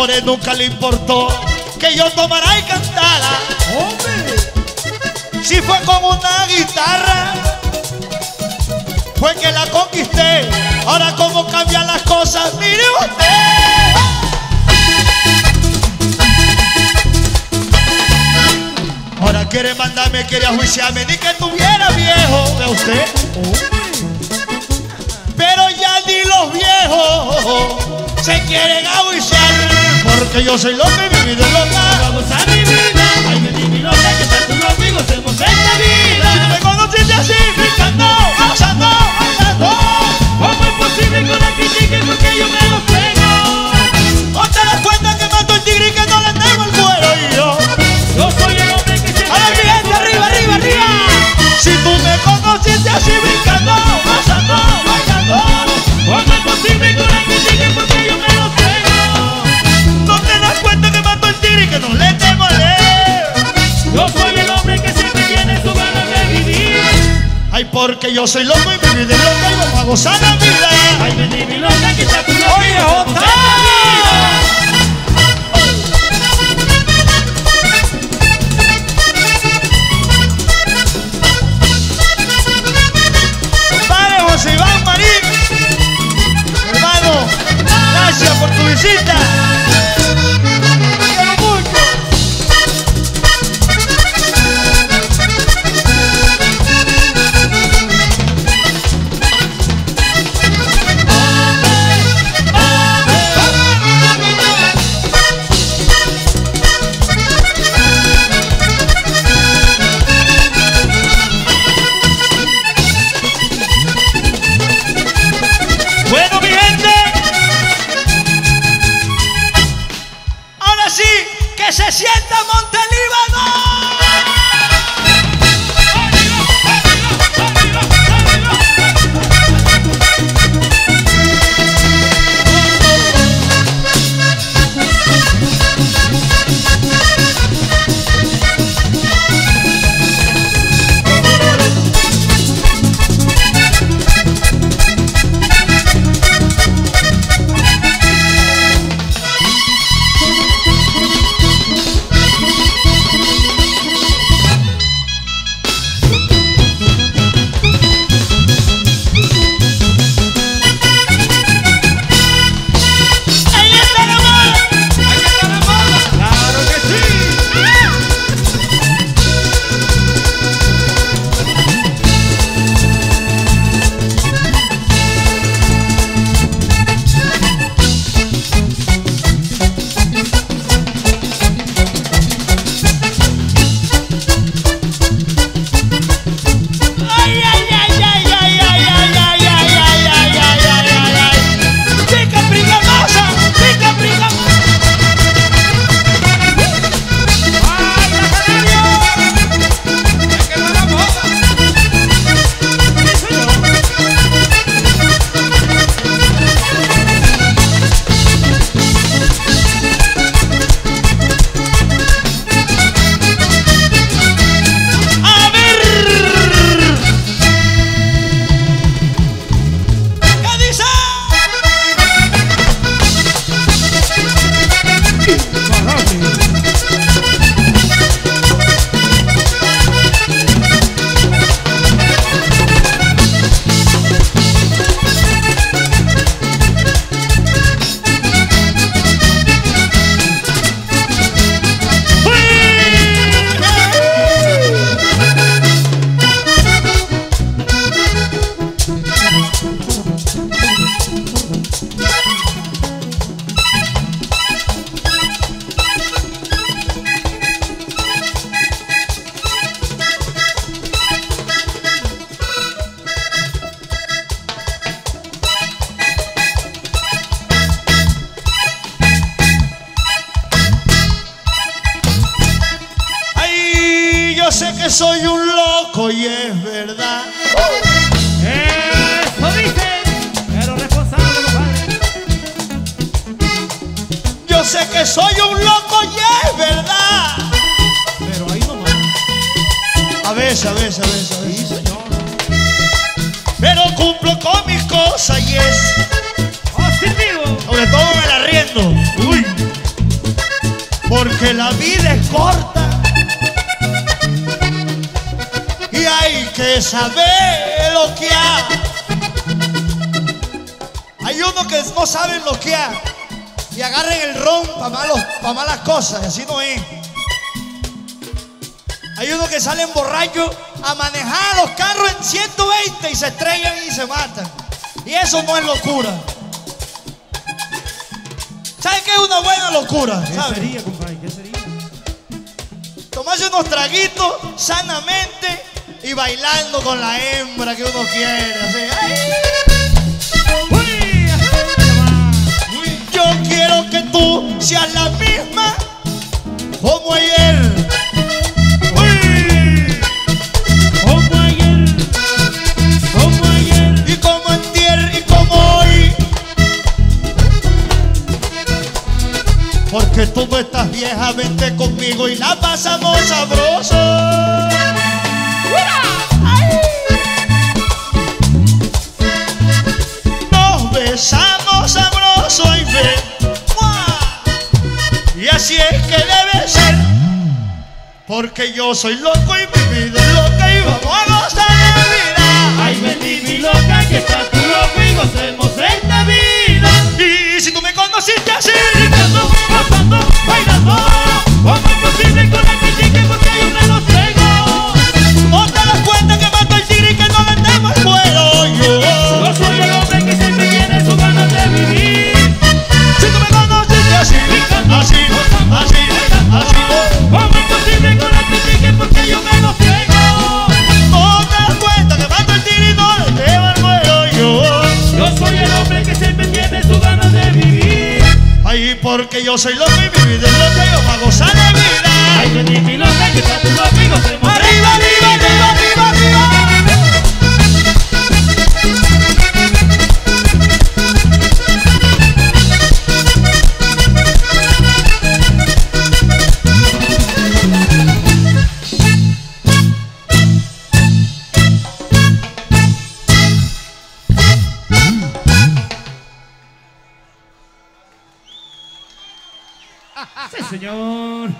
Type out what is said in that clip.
amores nunca le importó que yo tomara y cantara. Si fue con una guitarra, fue que la conquisté. Ahora cómo cambian las cosas, mire usted. Ahora quiere mandarme, quiere juiciarme, ni que tuviera viejo, ve usted. Pero ya ni los viejos se quieren ajuiciar, porque yo soy loca y mi vida es loca. Vamos a vivir. Porque yo soy loco y viví de loca y vamos a gozar la vida. Ay di mi loca, que tantos amigos Oye, Jota. Compadre José Iván Marín, hermano, gracias por tu visita. Sé que soy un loco y es verdad. Eso dicen, pero responsable, compadre. Yo sé que soy un loco y es verdad. Pero ahí nomás. A veces, a veces, a veces, a Sí, veces. señor. Pero cumplo con mis cosas y es ¡Oh, sí, sobre todo en el arriendo. Uy, Porque la vida es corta. Y hay que saber lo que hay. Hay unos que no saben lo que hay. Y agarren el ron para malas cosas. Y así no es. Hay unos que salen borrachos a manejar los carros en 120 y se estrellan y se matan. Y eso no es locura. ¿Sabes qué es una buena locura? ¿Qué ¿Sabes? sería, compadre? ¿Qué sería? Tomarse unos traguitos sanamente y bailando con la hembra que uno quiere. así. Yo quiero que tú seas la misma como ayer. ¡Uy! Como ayer, como ayer. Y como antier y como hoy. Porque tú no estás vieja, vente conmigo y la pasamos sabroso. Así es que debe ser. Porque yo soy loco y mi vida es loca y vamos a gozar yo soy loco y mi vida es loca y vamos a gozar de Ay, vida. vení mi loca, que estás tú loco y señor.